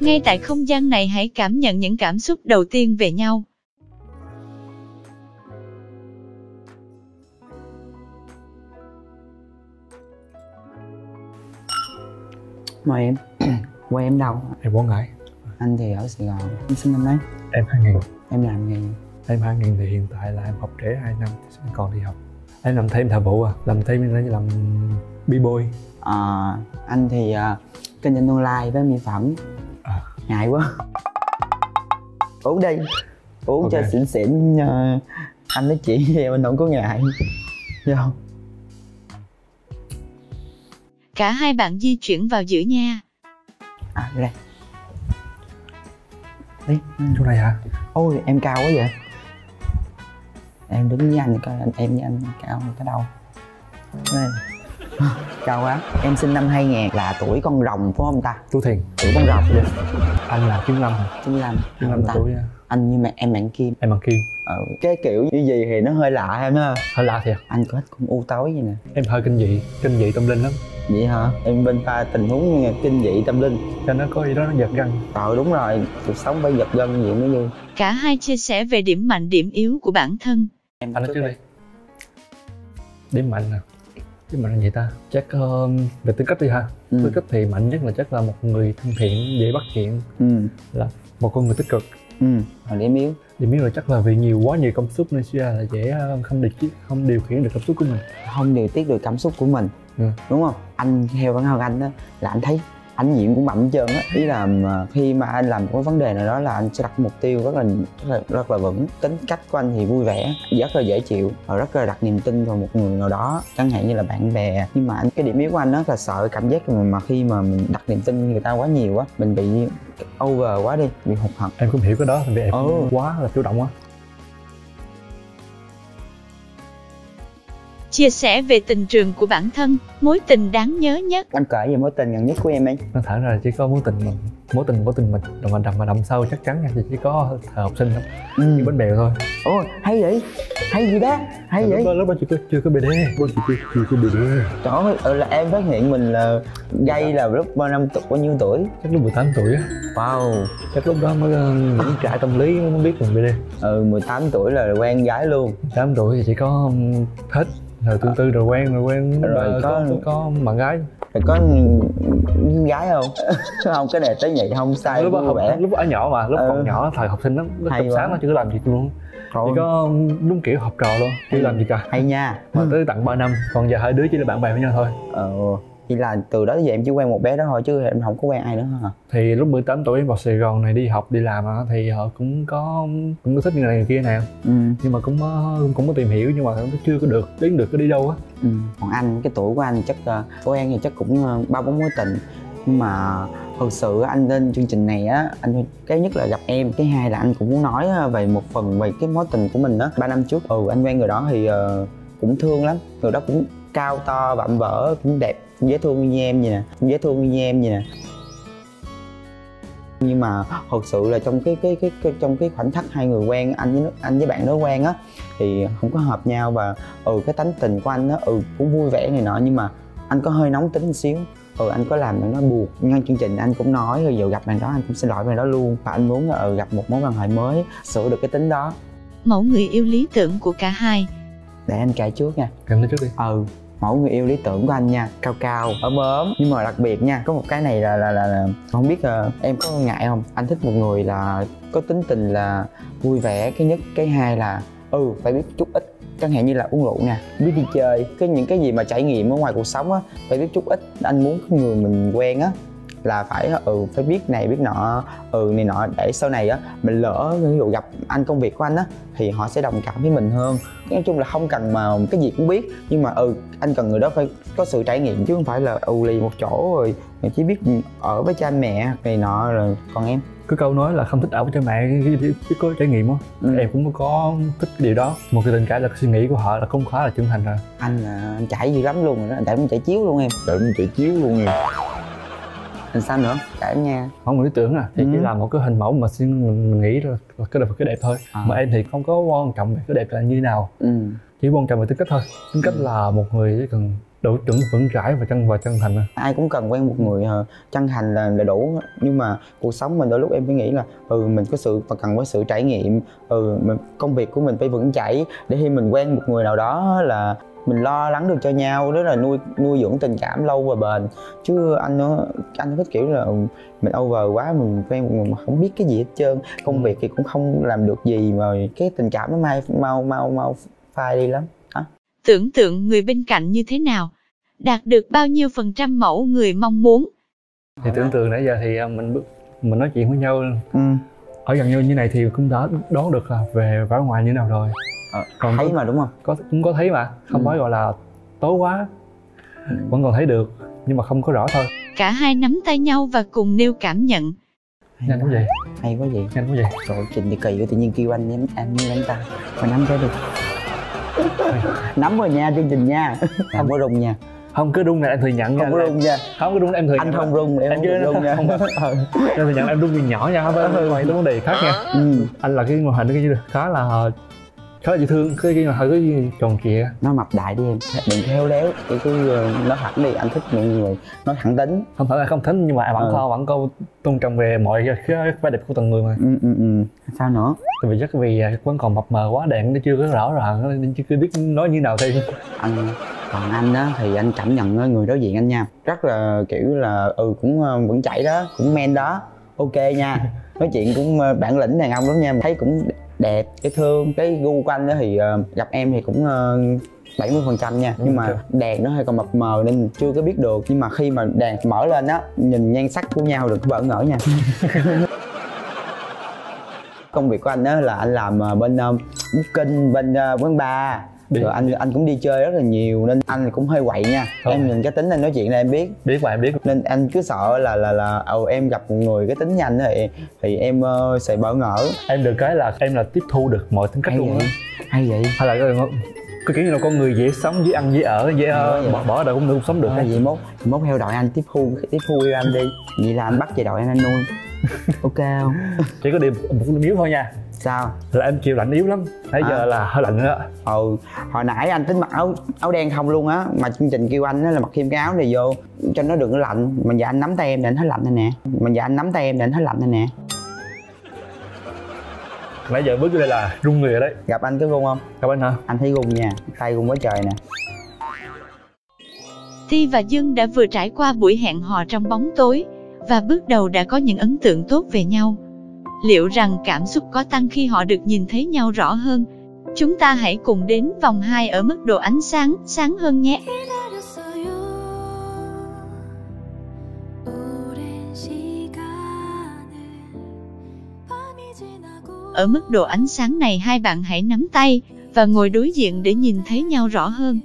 Ngay tại không gian này hãy cảm nhận những cảm xúc đầu tiên về nhau. Mời em. Quê em đâu? Em quảng ngãi. Anh thì ở sài gòn. Em sinh năm đấy. Em 2000 em làm nghề em 2000 thì hiện tại là em học trễ 2 năm còn đi học. Em làm thêm thời vụ à? Làm thêm là làm b-boy. Ờ, anh thì uh, kinh doanh online với mỹ phẩm. À. ngại quá. Uống đi. Uống Ok. cho xỉn xỉn uh, anh nói chuyện với em anh không có ngại. Không Cả hai bạn di chuyển vào giữa nhà. à đây đi chỗ này hả? Ôi em cao quá vậy. Em đứng với anh coi anh em với anh cao cái đâu. Đây. Cao quá. Em sinh năm 2000 là tuổi con rồng phải không ta? Tú thiền. Tuổi con rồng Yes. anh là kim lâm hả? 95 kim lâm không là ta. tuổi à, anh như mẹ em bạn kim. Em bằng kim. Ờ, cái kiểu như gì thì nó hơi lạ em ha. Hơi lạ thiệt. Anh có thích con u tối vậy nè. Em hơi kinh dị kinh dị tâm linh lắm vậy hả? Em bên pha tình huống kinh dị tâm linh. Cho nó có gì đó nó giật gân. Ờ đúng rồi. Cuộc sống phải giật gân gì mới vui Cả hai chia sẻ về điểm mạnh điểm yếu của bản thân. em anh nói trước đi. Điểm mạnh nè. Điểm mạnh là gì ta? Chắc uh, về tính cách đi ha. Ừ. tính cách thì mạnh nhất là chắc là một người thân thiện dễ bắt chuyện. Ừ. Một con người tích cực. Ừ điểm yếu. Điểm yếu là chắc là vì nhiều quá nhiều cảm xúc nên suy ra là dễ ờ, không điều không điều khiển được cảm xúc của mình. Không điều tiết được cảm xúc của mình Ừ. đúng không? Anh theo bản thân anh á là anh thấy anh diện cũng mạnh hết trơn á. Ý là mà khi mà anh làm một cái vấn đề nào đó là anh sẽ đặt mục tiêu rất là rất là, rất là vững. Tính cách của anh thì vui vẻ rất là dễ chịu và rất là đặt niềm tin vào một người nào đó. Chẳng hạn như là bạn bè. Nhưng mà anh cái điểm yếu của anh đó là sợ cảm giác mà, mà khi mà mình đặt niềm tin người ta quá nhiều á mình bị over quá đi bị hụt hẫng. Em cũng hiểu cái đó vì em Ừ. quá là chủ động quá Chia sẻ về tình trường của bản thân, mối tình đáng nhớ nhất. anh kể về mối tình gần nhất của em ấy. Nó thẳng ra là chỉ có mối tình mình mối tình của tình mình rồi mà đầm mà đầm sâu chắc chắn nha thì chỉ có thời học sinh thôi như ừ. bánh bèo thôi. Ôi hay vậy? Hay gì đó? Hay lúc vậy? đó lúc đó chưa có chưa có bd lúc đó chưa, chưa có bd Trời ơi, ừ, là em phát hiện mình là gay là lúc bao năm tuổi bao nhiêu tuổi? chắc lúc 18 tuổi á. Wow, chắc lúc đó mới ờ, những trại tâm lý mới biết mình bd ừ 18 tuổi là quen gái luôn. 18 tuổi thì chỉ có thích rồi từ từ rồi quen rồi quen Rồi rồi có- có, có, bạn gái Rồi có gái không? không cái này tới nhị không sai lúc không, vẻ. lúc ở nhỏ mà lúc Ừ. còn nhỏ thời học sinh lắm lúc Hay sáng nó chưa có làm gì luôn Trời chỉ có đúng kiểu học trò luôn chưa làm gì cả hay nha. mà tới tận 3 năm còn giờ hai đứa chỉ là bạn bè với nhau thôi Ờ, chỉ là từ đó tới giờ em chỉ quen một bé đó thôi chứ em không có quen ai nữa hả? thì lúc 18 tuổi em vào Sài Gòn này đi học đi làm á, thì họ cũng có cũng có thích như này người kia nè. Ừ, nhưng mà cũng có- cũng có tìm hiểu nhưng mà nó chưa có được đến được có đi đâu á. Ừ. Còn anh, cái tuổi của anh chắc uh, quen thì chắc cũng ờ, ba bốn mối tình. Nhưng mà thực sự anh lên chương trình này á anh cái nhất là gặp em cái hai là anh cũng muốn nói ờ, về một phần về cái mối tình của mình á. Ba năm trước ừ anh quen người đó thì ờ, cũng thương lắm. Người đó cũng cao to vạm vỡ cũng đẹp. cũng dễ thương như em vậy nè dễ thương như em vậy nè. Nhưng mà thật sự là trong cái cái cái, cái trong cái khoảnh khắc hai người quen anh với anh với bạn đó quen á thì không có hợp nhau và ừ cái tánh tình của anh á ừ cũng vui vẻ này nọ nhưng mà anh có hơi nóng tính một xíu. Ừ anh có làm bạn nó buộc nhân chương trình anh cũng nói rồi giờ gặp bạn đó anh cũng xin lỗi bạn đó luôn và anh muốn ừ, gặp một mối quan hệ mới sửa được cái tính đó. Mẫu người yêu lý tưởng của cả hai. để anh kể trước nha. Cầm lấy trước đi. Ừ mẫu người yêu lý tưởng của anh nha cao cao ốm ốm. Nhưng mà đặc biệt nha có một cái này là là là, là không biết là em có ngại không? Anh thích một người là có tính tình là vui vẻ cái nhất cái hai là ừ phải biết chút ít. Chẳng hạn như là uống rượu nè biết đi chơi. Cái những cái gì mà trải nghiệm ở ngoài cuộc sống á phải biết chút ít. Anh muốn cái người mình quen á là phải ừ phải biết này biết nọ ừ này nọ để sau này á mình lỡ ví dụ gặp anh công việc của anh á thì họ sẽ đồng cảm với mình hơn. Nói chung là không cần mà cái gì cũng biết nhưng mà ừ anh cần người đó phải có sự trải nghiệm chứ không phải là ù lì một chỗ rồi chỉ biết ở với cha mẹ này nọ rồi. Còn em? Cái câu nói là không thích ở với cha mẹ cái, có trải nghiệm á. Ừ. em cũng có thích cái điều đó. Một cái tình cảm là cái suy nghĩ của họ là không khá là chân thành rồi. Anh là anh chảy dữ lắm luôn rồi đó tại em chảy chiếu luôn em. Để mình chạy chiếu luôn em làm sao nữa em nha. Không lý tưởng à. Thì chỉ Ừ. là một cái hình mẫu mà xin mình, nghĩ là cái đẹp cái đẹp thôi. À. mà em thì không có quan trọng về cái đẹp là như thế nào. Ừ. Chỉ quan trọng về tính cách thôi. Tính cách là một người chỉ cần đủ chuẩn vững chãi và chân và chân thành thôi. Ai cũng cần quen một người ờ, chân thành là, là đủ. Nhưng mà cuộc sống mình đôi lúc em phải nghĩ là ừ mình có sự và cần có sự trải nghiệm. Ừ mình, công việc của mình phải vững chãi để khi mình quen một người nào đó là mình lo lắng được cho nhau đó là nuôi nuôi dưỡng tình cảm lâu và bền. Chứ anh nó anh thích kiểu là ừ, mình over quá mình quen mà không biết cái gì hết trơn. Công việc thì cũng không làm được gì mà cái tình cảm nó mai mau mau mau phai đi lắm. Tưởng tượng người bên cạnh như thế nào? Đạt được bao nhiêu phần trăm mẫu người mong muốn? thì tưởng tượng nãy giờ thì à, mình bước- mình nói chuyện với nhau ừ. ở gần nhau như này thì cũng đã đoán được là về vẻ ngoài như nào rồi Ờ, còn thấy có, mà đúng không? có cũng có thấy mà. Không Ừ. phải gọi là tối quá. Vẫn còn thấy được nhưng mà không có rõ thôi. Cả hai nắm tay nhau và cùng nêu cảm nhận. nhanh quá vậy. Hay quá vậy. Nhanh quá vậy. Trời Trình thì kỳ quá, tự nhiên kêu anh em anh như đánh ta. Mà nắm cái đi Nắm rồi nha chương trình nha. Không có rung nha. Không cứ rung này em thừa nhận nha. Không có rung nha. Không có rung em thừa Anh nhận không rung, em Anh không chưa- được rung nha. không Ừ. em thừa nhận em rung vì nhỏ nha không phải Ừ. ngoài cái vấn đề khác nha. Ừ. anh là cái ngoại hình cái khá là khá là dễ thương. Cái cái hơi cái tròn trịa. Nó mập đại đi em. Đừng khéo léo. Cái cứ ờ, nói thẳng đi. Anh thích những người nói thẳng tính không phải là không thích nhưng mà vẫn Ừ. có vẫn có tôn trọng về mọi cái vẻ đẹp của từng người mà. Ừ, ừ, ừ. Sao nữa? Tại vì chắc vì à, vẫn còn mập mờ quá đèn nó chưa có rõ ràng nên chưa biết nói như nào thêm anh còn anh á thì anh cảm nhận người đối diện anh nha. Rất là kiểu là ừ cũng ờ, vẫn chảy đó cũng men đó. Ok nha. Nói chuyện cũng ờ, bản lĩnh đàn ông lắm nha. Thấy cũng đẹp. Dễ thương cái gu của anh đó thì ờ, gặp em thì cũng bảy mươi phần trăm nha. Nhưng mà Ok. đèn nó hơi còn mập mờ nên chưa có biết được. Nhưng mà khi mà đèn mở lên á nhìn nhan sắc của nhau đừng có bỡ ngỡ nha. Công việc của anh đó là anh làm ờ, bên uh, booking bên ờ, quán bar Đi. rồi anh anh cũng đi chơi rất là nhiều nên anh cũng hơi quậy nha. Không. em nhìn cái tính anh nói chuyện này em biết. Biết mà em biết. Nên anh cứ sợ là là là ừ em gặp một người cái tính nhanh thì thì em ờ, sẽ bỡ ngỡ. Em được cái là em là tiếp thu được mọi tính cách hay luôn vậy? Hay vậy? Hay là cái cái kiểu như là con người dễ sống dễ ăn dễ ở dễ Hay ờ, vậy. bỏ bỏ đâu cũng cũng sống được à, vậy mốt mốt theo đội anh tiếp thu tiếp thu yêu anh đi. Vậy là anh bắt về đội anh anh nuôi. Ok không? Chỉ có điều một yếu thôi nha sao? Là em chịu lạnh yếu lắm. Nãy giờ À. là hơi lạnh đó. Ừ hồi nãy anh tính mặc áo áo đen không luôn á mà chương trình kêu anh á là mặc thêm cái áo này vô cho nó đừng có lạnh. Mà giờ anh nắm tay em để anh thấy lạnh này nè. Mà giờ anh nắm tay em để anh thấy lạnh này nè. Nãy giờ bước vô đây là run người rồi đấy. Gặp anh có run không? Các bạn hả? Anh thấy run nha tay run quá trời nè. Ti và Dương đã vừa trải qua buổi hẹn hò trong bóng tối và bước đầu đã có những ấn tượng tốt về nhau liệu rằng cảm xúc có tăng khi họ được nhìn thấy nhau rõ hơn. Chúng ta hãy cùng đến vòng 2 ở mức độ ánh sáng, sáng hơn nhé. Ở mức độ ánh sáng này hai bạn hãy nắm tay và ngồi đối diện để nhìn thấy nhau rõ hơn.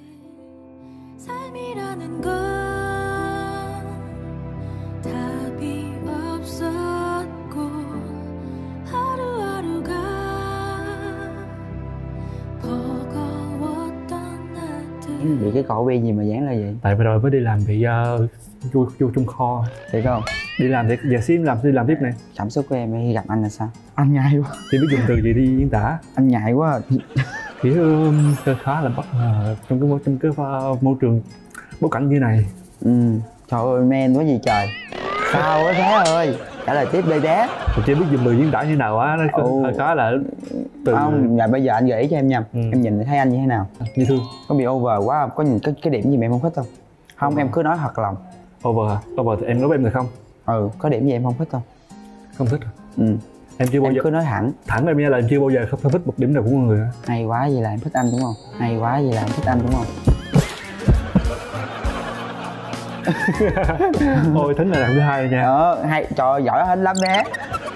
Cái cổ bi gì mà dán là vậy? Tại vừa rồi mới đi làm bị uh, vô, vô trong kho. Thiệt không? Đi làm thì giờ xíu làm đi làm tiếp này. Cảm xúc của em khi gặp anh là sao? Anh ngại quá. Thì biết dùng từ gì đi diễn tả? Anh ngại quá. Kiểu um, khá là bất ngờ trong cái môi trong cái uh, môi trường bối cảnh như này. Ừ. Trời ơi men quá gì trời. Sao quá thế ơi trả lời tiếp đi bé. Mình chưa biết dùng từ diễn tả như nào á nó hơi khá là từ không dạ bây giờ anh gợi ý cho em nha. Ừ. em nhìn thấy anh như thế nào? Như thương. Có bị over quá không có nhìn cái cái điểm gì mà em không thích không? Không Over. em cứ nói thật lòng. Over hả? over thì em nói với em được không? Ừ có điểm gì em không thích không? Không thích ừ. Em chưa bao em giờ cứ nói thẳng. Thẳng em nha là em chưa bao giờ không, thích một điểm nào của người hay quá vậy là em thích anh đúng không? Hay quá vậy là em thích anh đúng không ôi tính là làm thứ hai rồi nha. Ờ hay trời giỏi hết lắm bé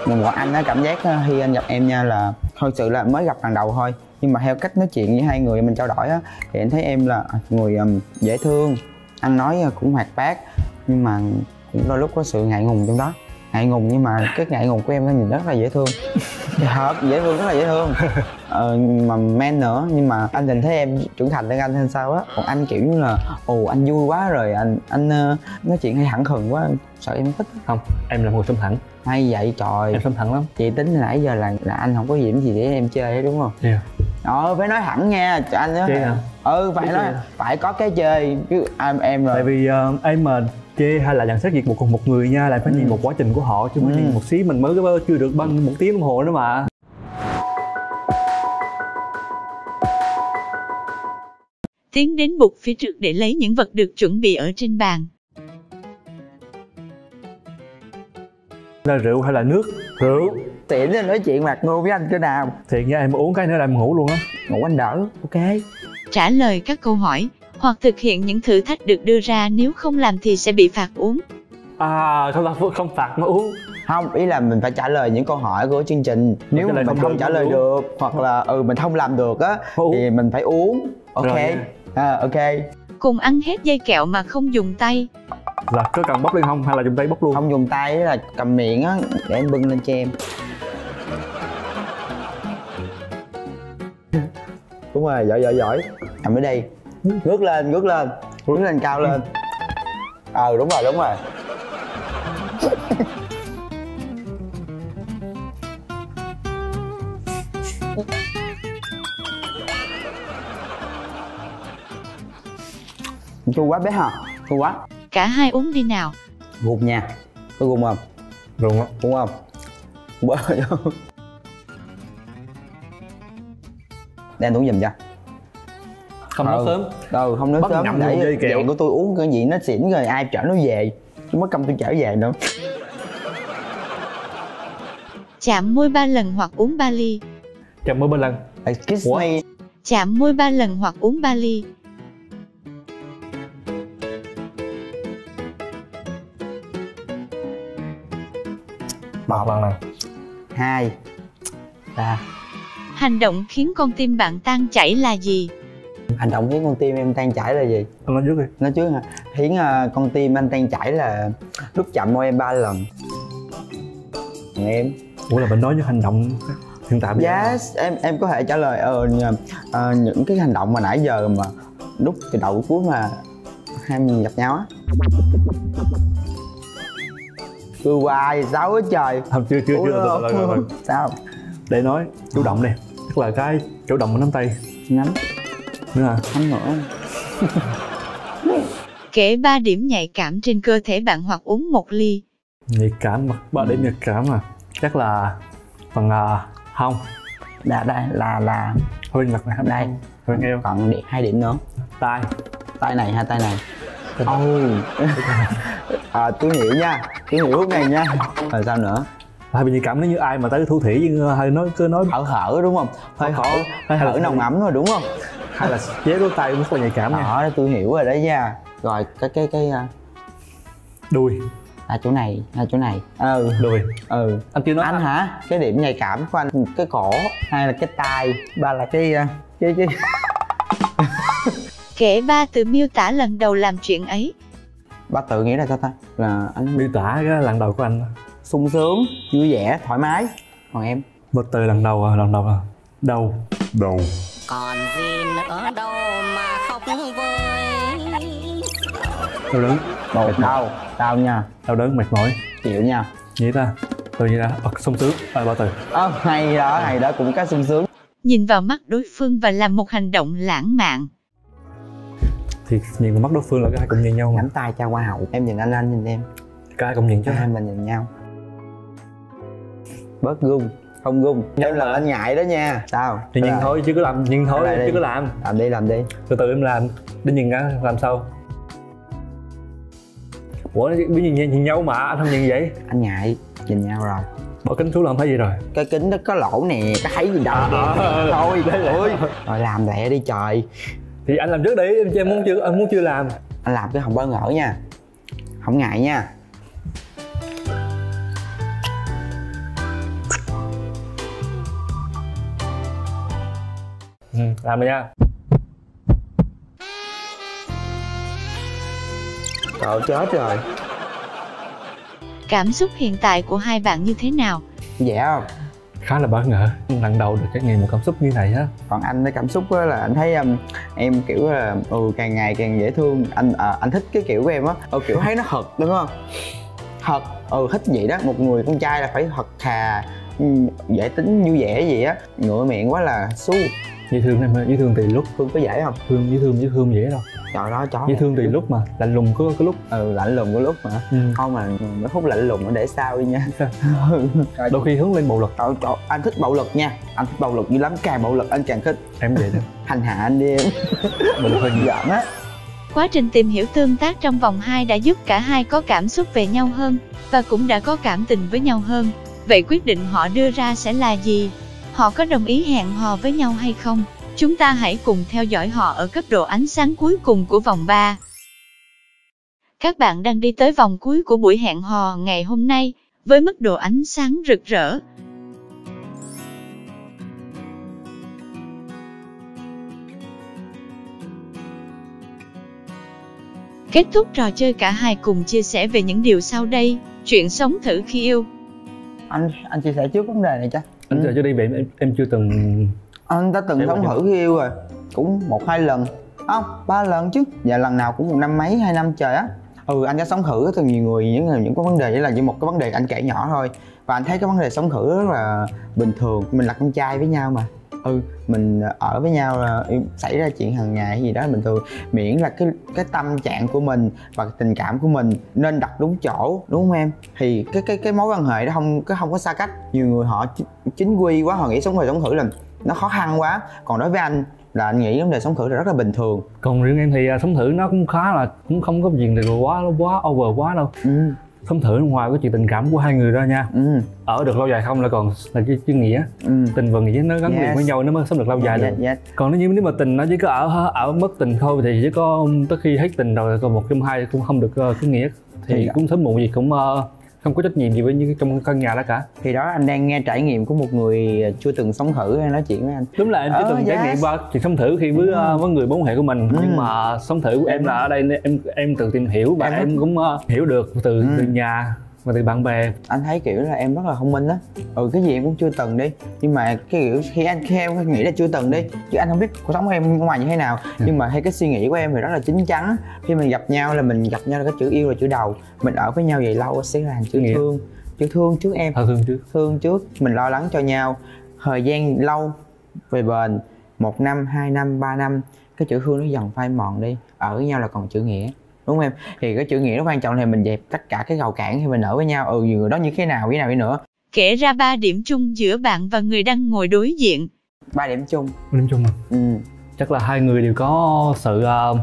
mình gọi anh á cảm giác ờ, khi anh gặp em nha là thật sự là mới gặp lần đầu thôi. Nhưng mà theo cách nói chuyện với hai người mình trao đổi á thì anh thấy em là người um, dễ thương ăn nói ờ, cũng hoạt bát nhưng mà cũng đôi lúc có sự ngại ngùng trong đó. Ngại ngùng nhưng mà cái ngại ngùng của em nó nhìn rất là dễ thương thật dễ thương rất là dễ thương. Ờ, mà men nữa nhưng mà anh nhìn thấy em trưởng thành hơn anh hay sao á? Còn anh kiểu như là ồ anh vui quá rồi anh anh ờ, nói chuyện hay hẳn hừng quá sợ em thích không em là người sống thẳng hay vậy trời. Em sống thẳng lắm. Chị tính nãy giờ là là anh không có điểm gì để em chơi hết đúng không? Yeah. ờ phải nói thẳng nha anh á ừ phải nói phải có cái chơi chứ em em rồi tại vì ờ, em mà chê hay là nhận xét việc một cùng một người nha là phải nhìn Ừ. một quá trình của họ chứ không phải Ừ. nhìn một xí mình mới có chưa được bao một tiếng đồng hồ nữa mà Tiến đến bục phía trước để lấy những vật được chuẩn bị ở trên bàn. là rượu hay là nước rượu tiện lên nói chuyện mặt ngô với anh cái nào thiệt nha em uống cái nữa là em ngủ luôn á ngủ anh đỡ ok Trả lời các câu hỏi, hoặc thực hiện những thử thách được đưa ra nếu không làm thì sẽ bị phạt uống. à không là không phạt mà uống. Không ý là mình phải trả lời những câu hỏi của chương trình. Nếu lời mình không trả lời uống. được hoặc là ừ mình không làm được á thì mình phải uống. Ok. Rồi. À, ok. Cùng ăn hết dây kẹo mà không dùng tay. là có cần bóc lên không hay là dùng tay bóc luôn? Không dùng tay á là cầm miệng á để em bưng lên cho em. Đúng rồi giỏi giỏi giỏi. Cầm ở đây ngước lên ngước lên. Ngước lên cao lên. Ờ đúng rồi đúng rồi. Chua quá bé hả chua quá. Cả hai uống đi nào. gục nha. Có gục không? Rồi á đúng không? Bơ anh uống giùm cho không Ừ. nói sớm ừ không nói Bắt sớm dây để kẹo. của tôi uống cái gì nó xỉn rồi ai chở nó về mất công tôi chở về nữa Chạm môi ba lần hoặc uống ba ly. chậm mới bên lần Like, kiss What? me Chạm môi ba lần hoặc uống ba ly. một lần này hai ba Hành động khiến con tim bạn tan chảy là gì? Hành động khiến con tim em tan chảy là gì? Anh nói trước đi. Nói trước hả? Khiến ờ, con tim anh tan chảy là lúc chậm môi em ba lần. Em? Ủa là mình nói những hành động hiện tại bây giờ yes em em có thể trả lời ờ nhờ- ờ, những cái hành động mà nãy giờ mà lúc từ đầu cuối mà hai mình gặp nhau á. Cứ hoài sao hết trời? Không chưa chưa Ủa, chưa rồi, rồi, rồi, rồi. sao? Để nói chủ động đi. Tức là cái chủ động bằng nắm tay. Nhắm à không nữa Kể ba điểm nhạy cảm trên cơ thể bạn hoặc uống một ly. nhạy cảm mà ba điểm nhạy cảm à? Chắc là phần à, hông. Là đây là là hơi mặt này. đây. Hơi nghèo còn điểm, hai điểm nữa. Tai tay này hai tay này. Oh. à, tôi hiểu nha. Tôi hiểu lúc này nha. Rồi sao nữa? Hay bị nhạy cảm nếu như ai mà tới thu thủy nhưng hơi nói cứ nói hở hở đúng không? Hơi Hở hơi hở nồng ấm rồi đúng không hay là chế đôi tay cũng rất là nhạy cảm nha. Đó tôi hiểu rồi đấy nha. Rồi cái cái cái à, đuôi à chỗ này à chỗ này. Ừ. Đuôi ừ. Anh chưa nói anh hả? Cái điểm nhạy cảm của anh cái cổ hai là cái tai? Ba là cái à, cái cái Kể ba từ miêu tả lần đầu làm chuyện ấy. ba tự nghĩ là sao ta là anh miêu tả cái lần đầu của anh. sung sướng vui vẻ thoải mái. Còn em? Một từ lần đầu à lần đầu à? Đầu. Đầu còn gì nữa đâu mà khóc vơi đau đớn. Một đau đau nha. Đau đớn mệt mỏi. Chịu nha. Nghĩ ta từ như là ờ, sung sướng. À, ba từ ơ hay đó hay đó cũng có sung sướng. Nhìn vào mắt đối phương và làm một hành động lãng mạn. thì nhìn vào mắt đối phương là cái hai cùng nhìn nhau mà. Nắm tay cho hoa hậu. Em nhìn anh anh nhìn em. Cái hai cùng nhìn chứ. Cho hai mình nhìn nhau. Bớt gung không gung. Em là anh ngại đó nha. Sao? Thì nhìn thôi chứ cứ làm nhìn thôi đi. chứ cứ làm. Làm đi làm đi. Từ từ em làm. Để nhìn ra làm sao? Ủa giờ nhìn, nhìn nhau mà anh không nhìn vậy? Anh ngại nhìn nhau rồi. Bỏ kính xuống làm thấy gì rồi? Cái kính nó có lỗ nè có thấy gì đâu. À, à, thôi đấy là- thôi rồi làm lẹ đi trời. Thì anh làm trước đi em muốn chưa anh muốn chưa làm. Anh làm cái không bỡ ngỡ nha. Không ngại nha ừ, làm đi nha. Trời chết rồi. Cảm xúc hiện tại của hai bạn như thế nào? dễ không? Khá là bất ngờ lần đầu được trải nghiệm một cảm xúc như này á. Còn anh cái cảm xúc á là anh thấy um, em kiểu là ừ càng ngày càng dễ thương. Anh à, anh thích cái kiểu của em á. Ừ, kiểu thấy nó thật đúng không? Thật ừ thích vậy đó. Một người con trai là phải thật thà ừ, dễ tính vui vẻ gì á. Ngựa miệng quá là xu dễ thương em ơi, dễ thương tùy lúc phương có dễ không? Thương dễ thương dễ thương dễ đâu trời đó chó dễ thương tùy lúc mà lạnh lùng có cái lúc ừ lạnh lùng có lúc mà. Ừ. không mà mấy phút lạnh lùng để sau đi nha. Đôi khi hướng lên bạo lực trời, trời, anh thích bạo lực nha. Anh thích bạo lực dữ lắm càng bạo lực anh càng thích. Em vậy đó. Hành hạ anh đi em. Lực hơi giận á. Quá trình tìm hiểu tương tác trong vòng 2 đã giúp cả hai có cảm xúc về nhau hơn và cũng đã có cảm tình với nhau hơn. Vậy quyết định họ đưa ra sẽ là gì? Họ có đồng ý hẹn hò với nhau hay không? Chúng ta hãy cùng theo dõi họ ở cấp độ ánh sáng cuối cùng của vòng 3. Các bạn đang đi tới vòng cuối của buổi hẹn hò ngày hôm nay với mức độ ánh sáng rực rỡ. Kết thúc trò chơi cả hai cùng chia sẻ về những điều sau đây, chuyện sống thử khi yêu. anh anh chia sẻ trước vấn đề này chắc anh chờ cho đi vậy em, em chưa từng anh đã từng sống thử khi yêu rồi. Cũng một hai lần. Không ba lần chứ. Và lần nào cũng một năm mấy hai năm trời á. Ừ anh đã sống thử từ nhiều người những người những cái vấn đề chỉ là chỉ một cái vấn đề anh kể nhỏ thôi. Và anh thấy cái vấn đề sống thử rất là bình thường. Mình là con trai với nhau mà ừ mình ở với nhau là xảy ra chuyện hàng ngày hay gì đó là bình thường miễn là cái cái tâm trạng của mình và cái tình cảm của mình nên đặt đúng chỗ đúng không em? Thì cái cái cái mối quan hệ đó không cái không có xa cách. Nhiều người họ chính quy quá họ nghĩ sống thử sống thử là nó khó khăn quá. Còn đối với anh là anh nghĩ vấn đề sống thử là rất là bình thường. Còn riêng em thì à, sống thử nó cũng khá là cũng không có gì là quá quá over quá đâu. Ừ sống thử ngoài cái chuyện tình cảm của hai người ra nha. Ừ. Ở được lâu dài không là còn là cái chữ nghĩa. Ừ. Tình và nghĩa nó gắn liền Yes. với nhau nó mới sống được lâu dài dạ, được. dạ. còn nếu như nếu mà tình nó chỉ có ở ở mất tình thôi thì chỉ có tới khi hết tình rồi còn một trong hai cũng không được uh, cái nghĩa. Thì Thì- cũng sớm muộn gì cũng ờ, không có trách nhiệm gì với những cái trong căn nhà đó cả thì đó anh đang nghe trải nghiệm của một người chưa từng sống thử hay nói chuyện với anh đúng là em chưa Ờ, từng trải yes. nghiệm qua chuyện sống thử khi với ờ, với người quan hệ của mình Ừ. nhưng mà sống thử của em là ở đây nên em em tự tìm hiểu và Em em, cũng ờ, hiểu được từ Ừ. từ nhà và từ bạn bè. Anh thấy kiểu là em rất là thông minh á. Ừ cái gì em cũng chưa từng đi. Nhưng mà cái kiểu khi anh khi em nghĩ là chưa từng đi chứ anh không biết cuộc sống của em ngoài như thế nào. Nhưng mà hay cái suy nghĩ của em thì rất là chín chắn khi mình gặp nhau là mình gặp nhau là cái chữ yêu là chữ đầu. Mình ở với nhau vậy lâu sẽ là chữ Nghĩa. thương. Chữ thương trước em. Thao thương chứ thương trước. Mình lo lắng cho nhau. Thời gian lâu về bền. Một năm hai năm ba năm. Cái chữ thương nó dần phai mòn đi. Ở với nhau là còn chữ nghĩa đúng không em? Thì cái chữ nghĩa nó quan trọng thì mình dẹp tất cả cái rào cản khi mình ở với nhau. Ừ người đó như thế nào như thế nào đi nữa. Kể ra ba điểm chung giữa bạn và người đang ngồi đối diện. ba điểm chung. Nói chung là ừ. Chắc là hai người đều có sự ờ,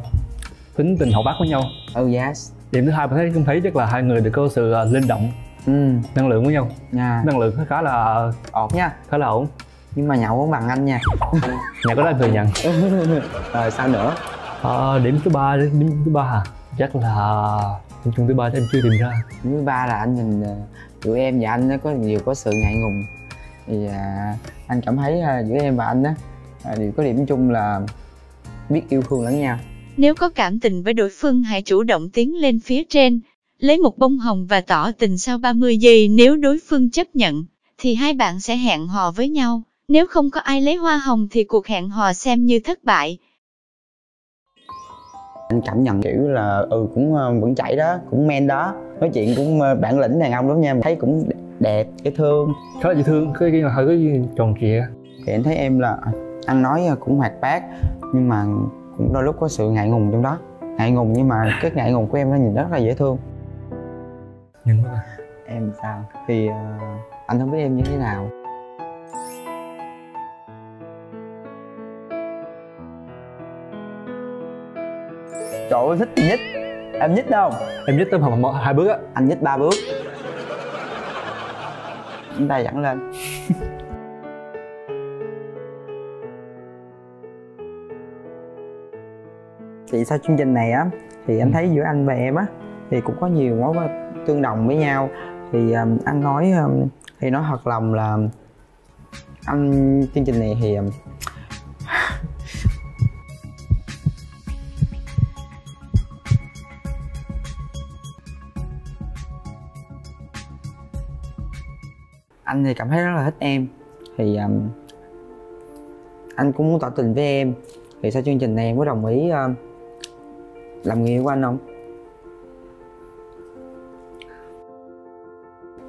tính tình hậu bác với nhau. Ừ yes. Điểm thứ hai mình thấy cũng thấy chắc là hai người đều có sự ờ, linh động ừ. năng lượng với nhau. Nha năng lượng khá là ổn nha. khá là ổn. Nhưng mà nhậu không bằng anh nha. Nhà có đó thừa nhận. Rồi sao nữa? Ờ, điểm thứ ba điểm thứ ba hả chắc là điểm chung thứ ba em chưa tìm ra thứ ba là anh nhìn ờ, tụi em và anh nó có nhiều có sự ngại ngùng thì à, anh cảm thấy à, giữa em và anh á à, đều có điểm chung là biết yêu thương lẫn nhau Nếu có cảm tình với đối phương hãy chủ động tiến lên phía trên, lấy một bông hồng và tỏ tình sau 30 giây nếu đối phương chấp nhận, thì hai bạn sẽ hẹn hò với nhau. Nếu không có ai lấy hoa hồng thì cuộc hẹn hò xem như thất bại. Anh cảm nhận kiểu là ừ cũng ờ, vẫn chảy đó cũng men đó. Nói chuyện cũng ờ, bản lĩnh đàn ông lắm nha thấy cũng đẹp dễ thương. Khá là dễ thương cái cái hơi cái tròn trịa. Thì anh thấy em là ăn nói ờ, cũng hoạt bát nhưng mà cũng đôi lúc có sự ngại ngùng trong đó. Ngại ngùng nhưng mà cái ngại ngùng của em nó nhìn rất là dễ thương. Nhìn quá em sao? Thì ờ, anh không biết em như thế nào trời ơi thích thì nhích em nhích đâu em nhích tới khoảng một- hai bước á. Anh nhích ba bước. Chúng ta dẫn lên. Thì sau chương trình này á thì anh thấy giữa anh và em á thì cũng có nhiều mối quan- tương đồng với nhau. Thì um, anh nói um, thì nói thật lòng là anh chương trình này thì um, anh thì cảm thấy rất là thích em. Thì um, anh cũng muốn tỏ tình với em. Thì sau chương trình này em có đồng ý um, làm người yêu của anh không?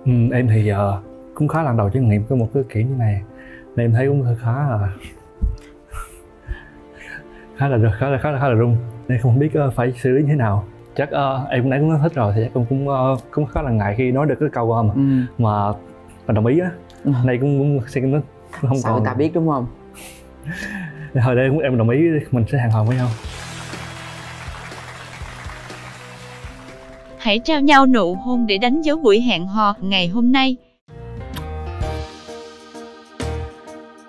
Ừ, em thì giờ cũng khá lần đầu trải nghiệm cái một cái kiểu như này. Nên em thấy cũng khá là khá là khá là khá là khá là rung nên không biết uh, phải xử lý như thế nào. Chắc uh, em cũng nãy cũng nói thích rồi thì chắc em cũng uh, cũng khá là ngại khi nói được cái câu uh, mà ừ. mà mình đồng ý á Ừ. đây cũng cũng sẽ nó không sợ còn người ta biết đúng không hồi đây em đồng ý mình sẽ hẹn hò với nhau Hãy trao nhau nụ hôn để đánh dấu buổi hẹn hò ngày hôm nay.